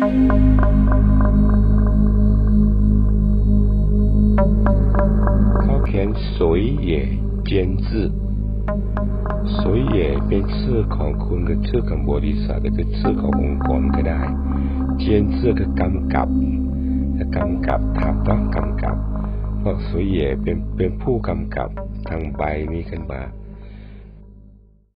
าเขียนสวยเย่เจียนจื่อสวยเย่เป็นชื่อของคุณกับชื่อของบริษัทหรือชื่อขององค์กรก็ได้เจียนจื่อคือกำกับกำกับทำต้องกำกับเพราะสวยเย่เป็นเป็นผู้กำกับทางใบนี้ขึ้นมา